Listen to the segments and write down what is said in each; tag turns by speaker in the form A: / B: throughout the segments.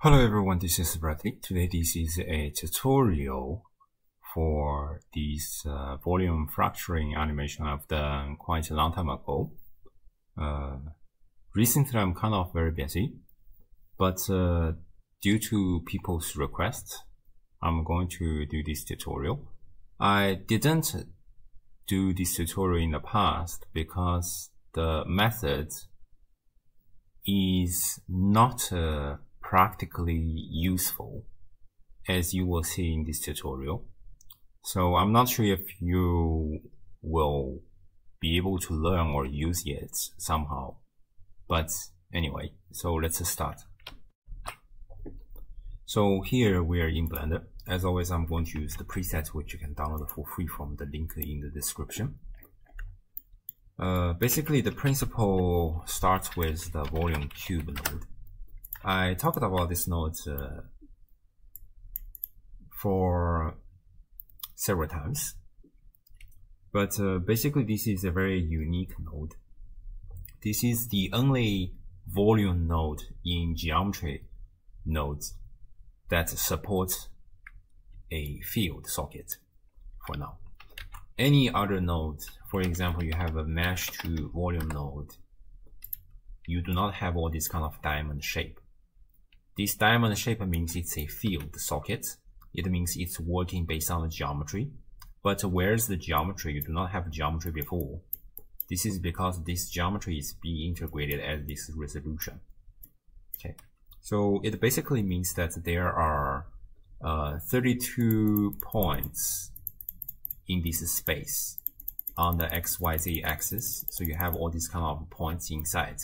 A: Hello everyone, this is Bradley. Today this is a tutorial for this uh, volume fracturing animation I've done quite a long time ago. Uh, recently I'm kind of very busy, but uh, due to people's request, I'm going to do this tutorial. I didn't do this tutorial in the past because the method is not uh, practically useful as you will see in this tutorial. So I'm not sure if you will be able to learn or use it somehow. But anyway, so let's start. So here we are in Blender. As always, I'm going to use the presets which you can download for free from the link in the description. Uh, basically, the principle starts with the volume cube node. I talked about this node uh, for several times, but uh, basically this is a very unique node. This is the only volume node in geometry nodes that supports a field socket for now. Any other node, for example, you have a mesh to volume node, you do not have all this kind of diamond shape. This diamond shape means it's a field socket. It means it's working based on the geometry. But where's the geometry? You do not have geometry before. This is because this geometry is being integrated as this resolution. Okay, so it basically means that there are uh, 32 points in this space on the XYZ axis. So you have all these kind of points inside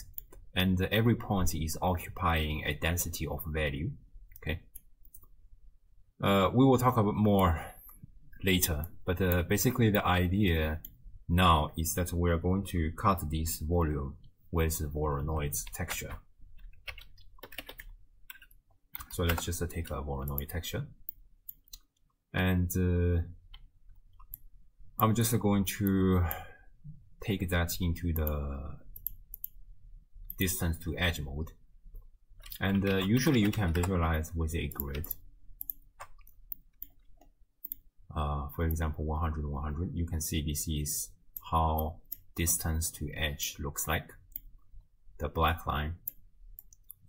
A: and every point is occupying a density of value. Okay. Uh, we will talk about more later, but uh, basically the idea now is that we are going to cut this volume with Voronoi texture. So let's just uh, take a Voronoi texture. And uh, I'm just going to take that into the distance to edge mode. And uh, usually you can visualize with a grid. Uh, for example, 100, 100, you can see this is how distance to edge looks like. The black line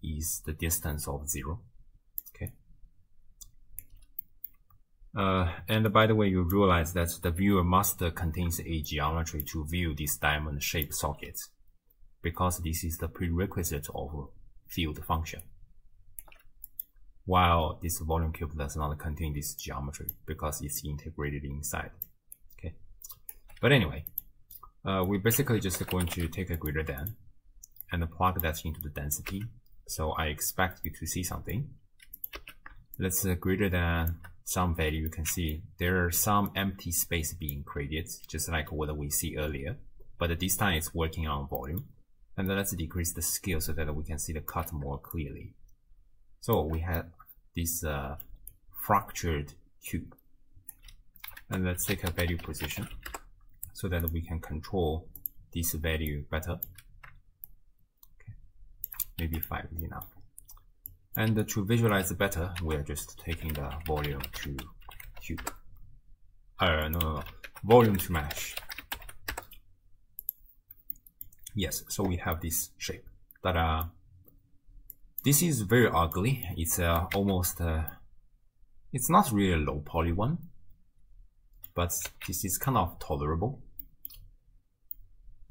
A: is the distance of zero. Okay. Uh, and by the way, you realize that the viewer must contains a geometry to view this diamond shaped socket because this is the prerequisite of field function. While this volume cube does not contain this geometry because it's integrated inside. Okay, but anyway, uh, we're basically just going to take a greater than and plug that into the density. So I expect you to see something. Let's uh, greater than some value. You can see there are some empty space being created, just like what we see earlier. But this time it's working on volume. And let's decrease the scale so that we can see the cut more clearly. So we have this uh, fractured cube. And let's take a value position so that we can control this value better. Okay. Maybe 5 is enough. And to visualize better, we are just taking the volume to cube. Uh, no, no, no. volume to mesh. Yes, so we have this shape. But uh, this is very ugly. It's uh, almost, uh, it's not really a low poly one, but this is kind of tolerable.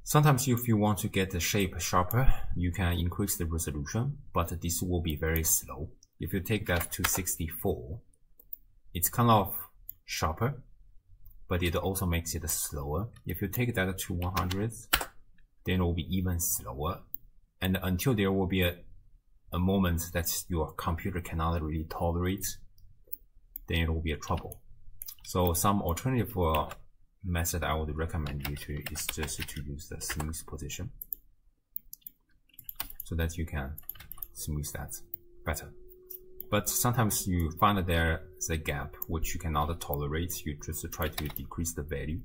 A: Sometimes if you want to get the shape sharper, you can increase the resolution, but this will be very slow. If you take that to 64, it's kind of sharper, but it also makes it slower. If you take that to 100, then it will be even slower. And until there will be a, a moment that your computer cannot really tolerate, then it will be a trouble. So some alternative uh, method I would recommend you to is just to use the smooth position so that you can smooth that better. But sometimes you find that there's a gap which you cannot tolerate. You just try to decrease the value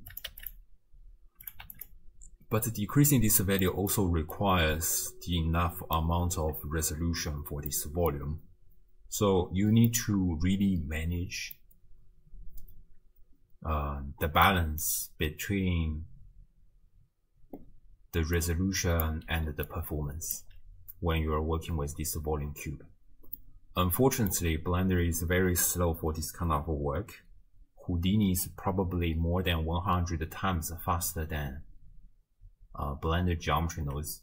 A: but decreasing this value also requires the enough amount of resolution for this volume. So you need to really manage uh, the balance between the resolution and the performance when you are working with this volume cube. Unfortunately, Blender is very slow for this kind of work. Houdini is probably more than 100 times faster than uh, Blender geometry nodes.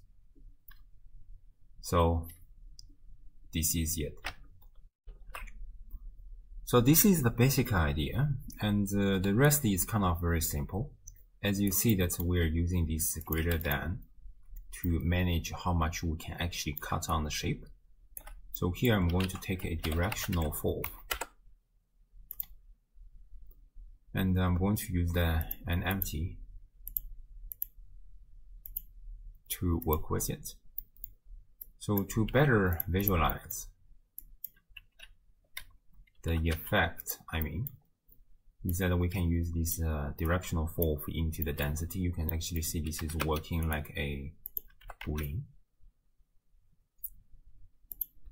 A: So this is it. So this is the basic idea and uh, the rest is kind of very simple. As you see that we're using this greater than to manage how much we can actually cut on the shape. So here I'm going to take a directional falloff. And I'm going to use the an empty to work with it. So to better visualize the effect, I mean, is that we can use this uh, directional falloff into the density. You can actually see this is working like a boolean.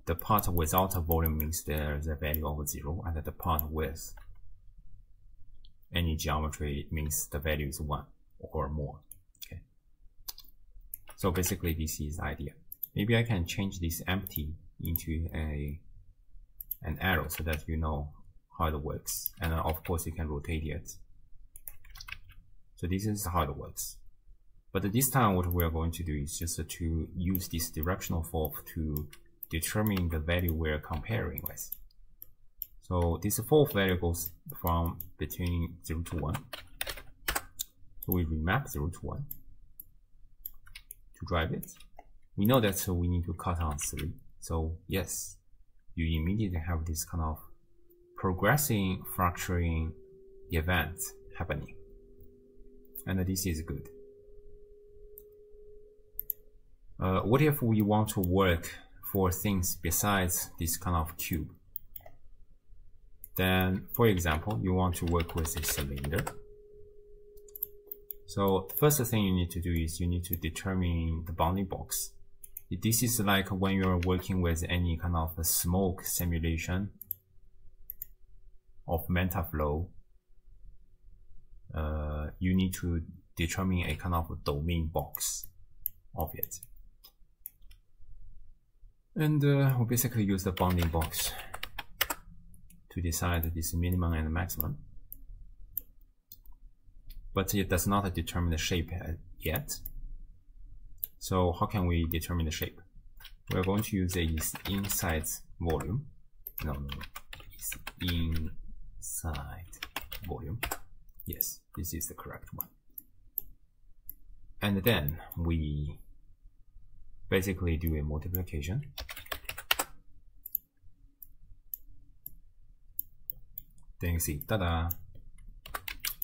A: The part without a volume means there's a value of 0, and the part with any geometry means the value is 1 or more. So basically this is the idea. Maybe I can change this empty into a an arrow so that you know how it works. And uh, of course you can rotate it. So this is how it works. But this time what we are going to do is just to use this directional falloff to determine the value we're comparing with. So this fourth value goes from between 0 to 1. So we remap 0 to 1 to drive it. We know that so we need to cut on 3. So yes, you immediately have this kind of progressing fracturing event happening. And this is good. Uh, what if we want to work for things besides this kind of cube. Then, for example, you want to work with a cylinder. So the first thing you need to do is you need to determine the bounding box. This is like when you're working with any kind of smoke simulation of Mantaflow. Uh, you need to determine a kind of domain box of it. And uh, we basically use the bounding box to decide this minimum and maximum. But it does not determine the shape uh, yet. So how can we determine the shape? We're going to use a inside volume. No, no, no. It's inside volume. Yes, this is the correct one. And then we basically do a multiplication. Then you see, ta-da!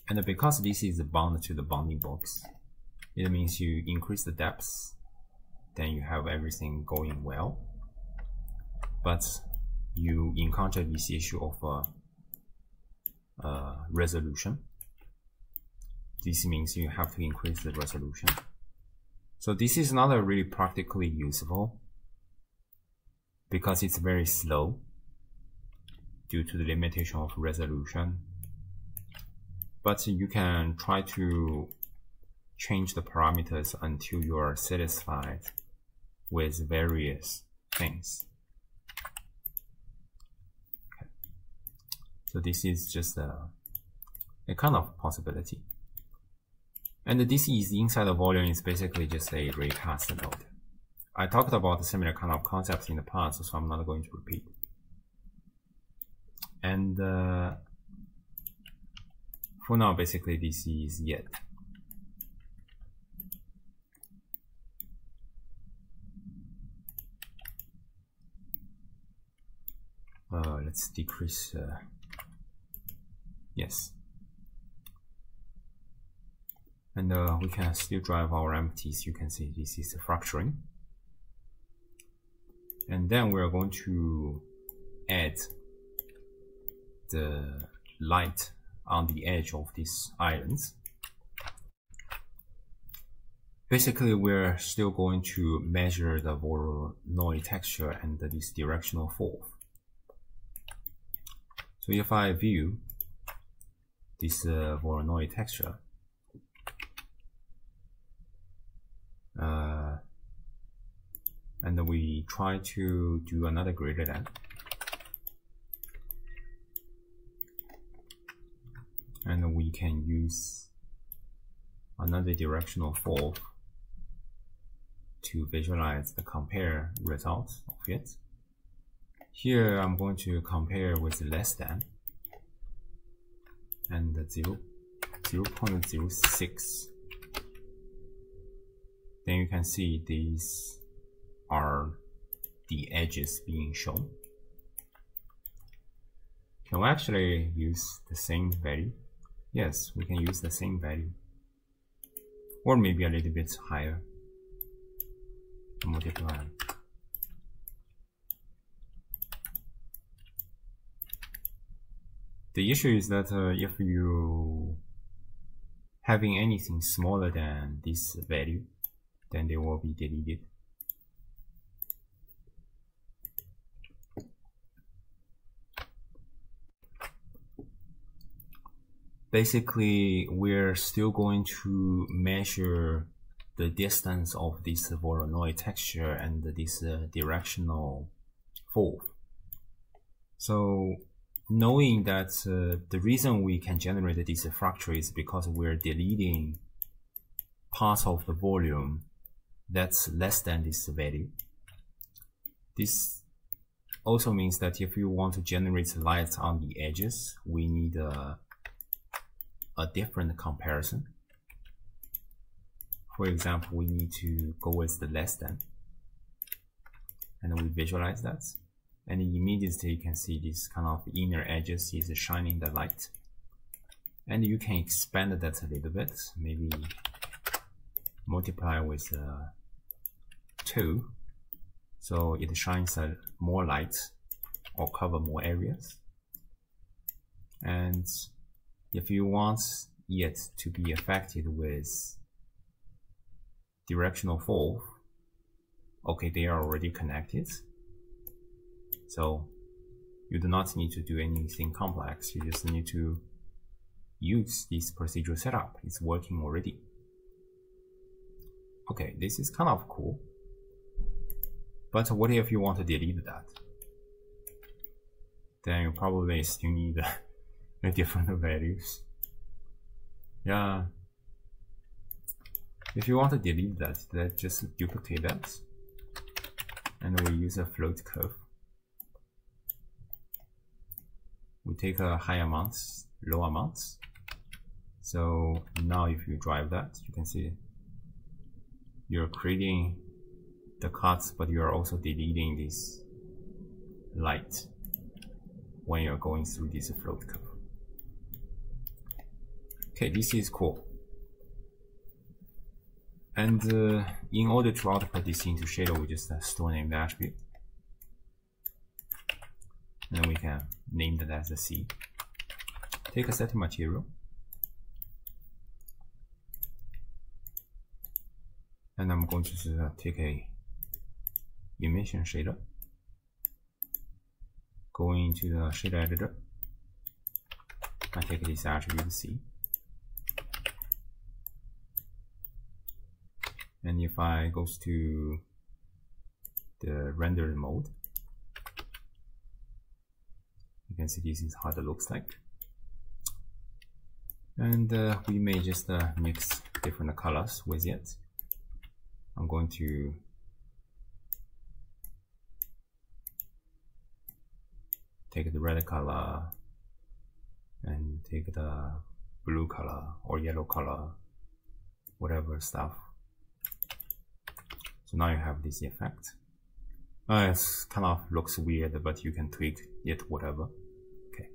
A: And because this is bound to the bounding box, it means you increase the depth, then you have everything going well. But you encounter this issue of uh, uh, resolution. This means you have to increase the resolution. So this is not really practically useful because it's very slow due to the limitation of resolution. But you can try to change the parameters until you are satisfied with various things. Okay. So this is just a, a kind of possibility. And this is inside the volume is basically just a raycast node. I talked about similar kind of concepts in the past, so I'm not going to repeat. And uh, for now, basically this is yet Uh, let's decrease. Uh, yes. And uh, we can still drive our empties. You can see this is fracturing. And then we're going to add the light on the edge of these islands. Basically, we're still going to measure the Voronoi texture and this directional falloff. So if I view this uh, Voronoi texture, uh, and we try to do another greater than, and we can use another directional falloff to visualize the compare result of it. Here I'm going to compare with less than and 0, 0 0.06. Then you can see these are the edges being shown. Can we actually use the same value? Yes, we can use the same value. Or maybe a little bit higher. Multiply. The issue is that uh, if you having anything smaller than this value, then they will be deleted. Basically, we're still going to measure the distance of this Voronoi texture and this uh, directional falloff. So knowing that uh, the reason we can generate this fracture is because we're deleting parts of the volume that's less than this value. This also means that if you want to generate light on the edges, we need a, a different comparison. For example, we need to go with the less than, and we visualize that. And immediately you can see this kind of inner edges is shining the light. And you can expand that a little bit maybe multiply with uh, 2 so it shines uh, more light or cover more areas. And if you want it to be affected with directional falloff okay they are already connected so you do not need to do anything complex. You just need to use this procedural setup. It's working already. Okay, this is kind of cool. But what if you want to delete that? Then you probably still need different values. Yeah. If you want to delete that, let's just duplicate that. And we use a float curve. we take a high amounts, low amounts. So now if you drive that, you can see you're creating the cuts, but you're also deleting this light when you're going through this float curve. Okay, this is cool. And uh, in order to output this into shader, we just uh, store name the attribute. And we can name that as a C. Take a setting material. And I'm going to take a emission shader. Go into the shader editor. I take this attribute C. And if I goes to the render mode, you can see this is how it looks like. And uh, we may just uh, mix different colors with it. I'm going to take the red color and take the blue color or yellow color whatever stuff so now you have this effect uh, it kind of looks weird but you can tweak it whatever Okay.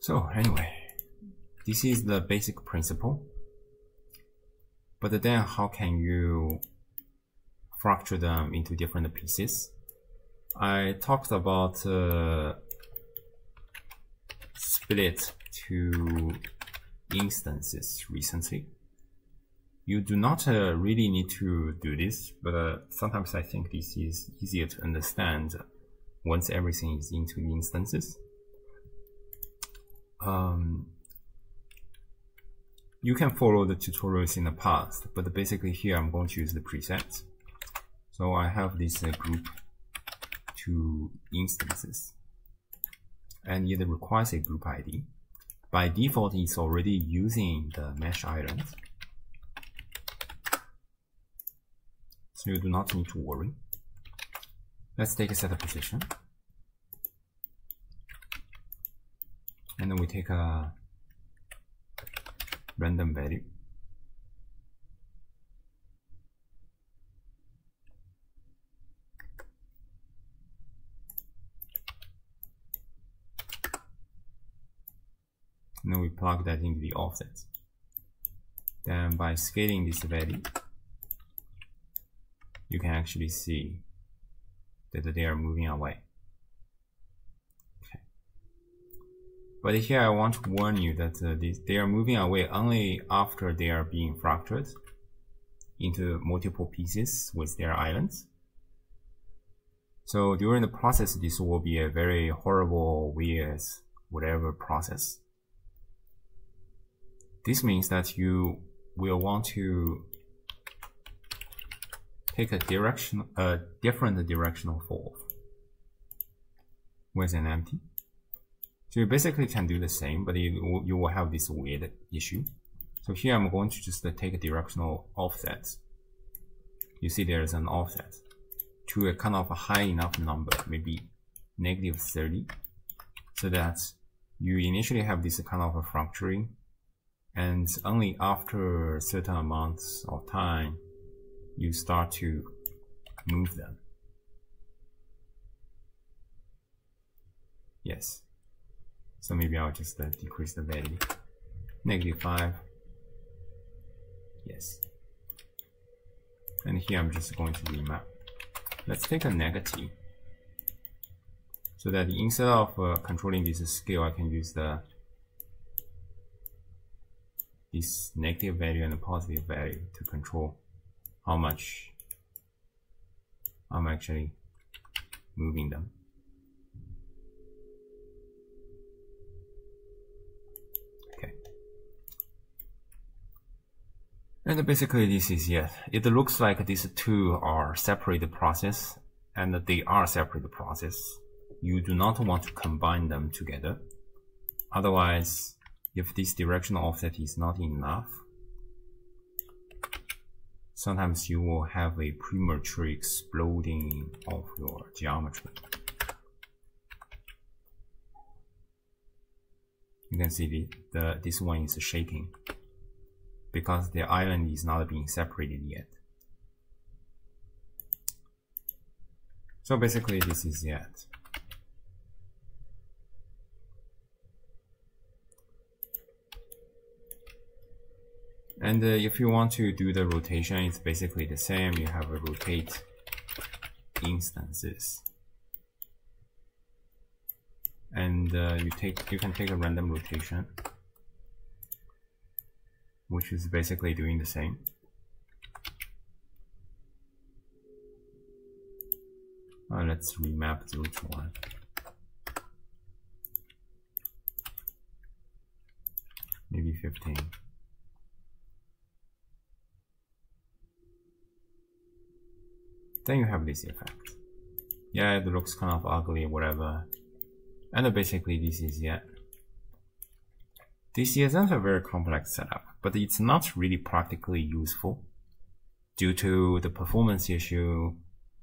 A: So anyway, this is the basic principle. But then how can you fracture them into different pieces? I talked about uh, split to instances recently. You do not uh, really need to do this, but uh, sometimes I think this is easier to understand once everything is into the instances. Um, you can follow the tutorials in the past, but basically here I'm going to use the presets. So I have this uh, group to instances and it requires a group ID. By default, it's already using the mesh island. So you do not need to worry. Let's take a set of position. And then we take a random value. and then we plug that into the offset. Then by scaling this value, you can actually see that they are moving away. Okay. But here I want to warn you that uh, this, they are moving away only after they are being fractured into multiple pieces with their islands. So during the process, this will be a very horrible, weird, whatever process. This means that you will want to take a direction, a different directional falloff with an empty. So you basically can do the same, but you, you will have this weird issue. So here I'm going to just uh, take a directional offset. You see there's an offset to a kind of a high enough number, maybe negative 30, so that you initially have this kind of a fracturing and only after certain amounts of time you start to move them. Yes. So maybe I'll just uh, decrease the value. Negative 5. Yes. And here I'm just going to remap. Let's take a negative. So that instead of uh, controlling this scale, I can use the this negative value and the positive value to control how much I'm actually moving them. Okay. And basically this is it. It looks like these two are separate process and they are separate process. You do not want to combine them together. Otherwise, if this directional offset is not enough, sometimes you will have a premature exploding of your geometry. You can see the, the this one is shaking because the island is not being separated yet. So basically this is it. And uh, if you want to do the rotation, it's basically the same. You have a rotate instances. And uh, you take you can take a random rotation, which is basically doing the same. Uh, let's remap 0 to 1. Maybe 15. Then you have this effect. Yeah, it looks kind of ugly, whatever. And basically this is it. This isn't a very complex setup, but it's not really practically useful due to the performance issue,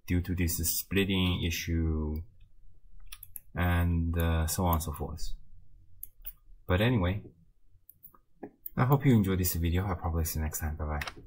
A: due to this splitting issue, and uh, so on and so forth. But anyway, I hope you enjoyed this video. I'll probably see you next time. Bye bye.